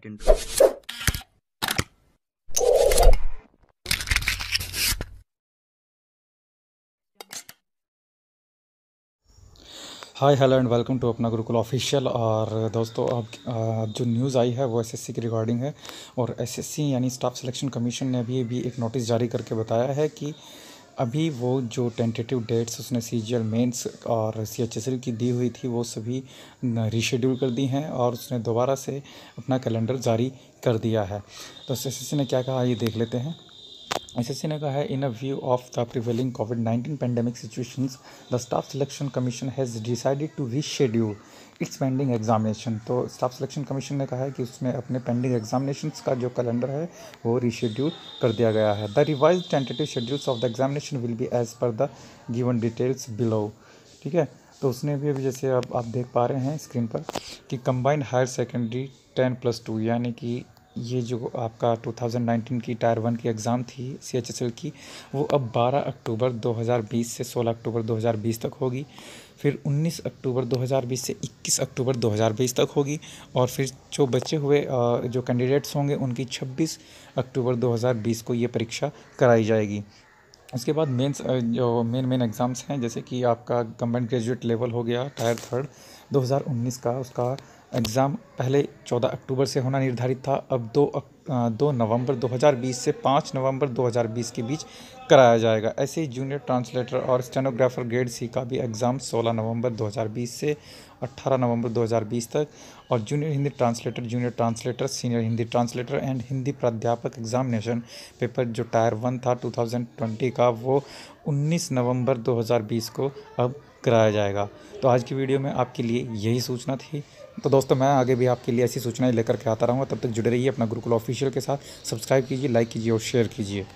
attend hi hello and welcome to Apna Gurukul official और दोस्तों, अब जो न्यूज़ आई है, वो एसएससी की रिगार्डिंग है। और एसएससी यानी स्टाफ सिलेक्शन कमीशन ने अभी भी एक नोटिस जारी करके बताया है कि अभी वो जो टेंटेटिव डेट्स उसने सी जी एल मेन्स और सी एच एस एल की दी हुई थी, वो सभी रिशेड्यूल कर दी हैं और उसने दोबारा से अपना कैलेंडर जारी कर दिया है। तो एस एस सी ने क्या कहा, ये देख लेते हैं। एसएससी ने कहा है in a view of the prevailing Covid nineteen pandemic situations the Staff Selection Commission has decided to reschedule its pending examination तो स्टाफ सिलेक्शन कमीशन ने कहा है कि उसमें अपने पेंडिंग एग्जामिनेशन का जो कैलेंडर है, वो रीशेड्यूल कर दिया गया है। The revise tentative schedules of the examination will be as per the given details below ठीक है? तो उसने भी अभी जैसे अब आप देख पा रहे हैं स्क्रीन पर कि Combined Higher Secondary ten plus two यानी कि ये जो आपका 2019 की टायर वन की एग्ज़ाम थी सीएचएसएल की, वो अब 12 अक्टूबर 2020 से 16 अक्टूबर 2020 तक होगी, फिर 19 अक्टूबर 2020 से 21 अक्टूबर 2020 तक होगी, और फिर जो बचे हुए जो कैंडिडेट्स होंगे, उनकी 26 अक्टूबर 2020 को ये परीक्षा कराई जाएगी। उसके बाद मेन जो मेन मेन एग्ज़ाम्स हैं, जैसे कि आपका गवर्नमेंट ग्रेजुएट लेवल हो गया टायर थर्ड 2019 का उसका एग्ज़ाम पहले 14 अक्टूबर से होना निर्धारित था। अब दो दो नवंबर 2020 से 5 नवंबर 2020 के बीच कराया जाएगा। ऐसे ही जूनियर ट्रांसलेटर और स्टेनोग्राफर ग्रेड सी का भी एग्ज़ाम 16 नवंबर 2020 से 18 नवंबर 2020 तक और junior Hindi translator junior translator senior Hindi translator and Hindi प्राध्यापक एग्जामिनेशन पेपर जो टायर वन था 2020 का, वो 19 नवंबर 2020 को अब कराया जाएगा। तो आज की वीडियो में आपके लिए यही सूचना थी। तो दोस्तों, मैं आगे भी आपके लिए ऐसी सूचनाएँ लेकर के आता रहूँगा। तब तक जुड़े रहिए अपना गुरुकुल ऑफिशियल के साथ। सब्सक्राइब कीजिए लाइक कीजिए और शेयर कीजिए।